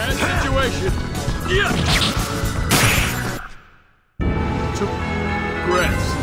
Bad situation. Yeah. To grass.